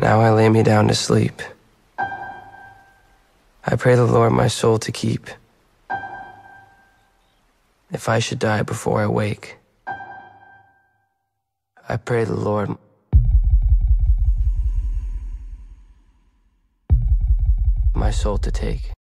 Now I lay me down to sleep. I pray the Lord my soul to keep. If I should die before I wake, I pray the Lord my soul to take.